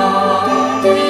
Lord.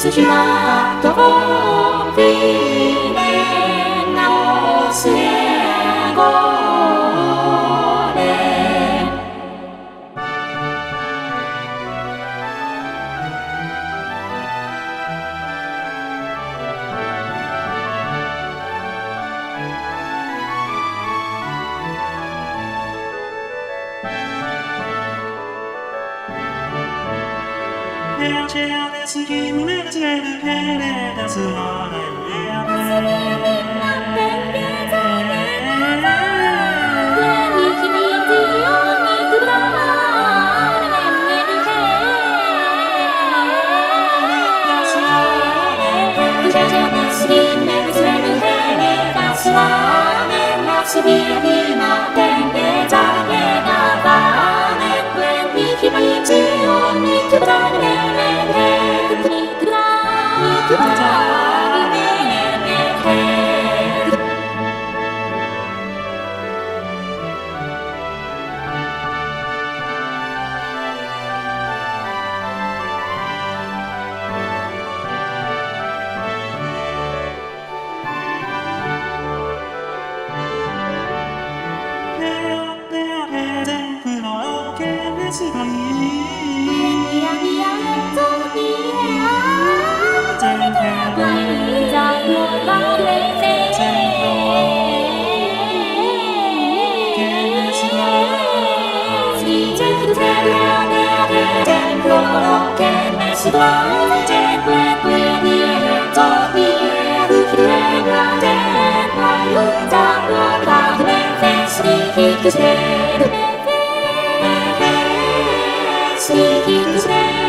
筋が通り to be a be Sneaky, sneaky, sneaky, sneaky, sneaky,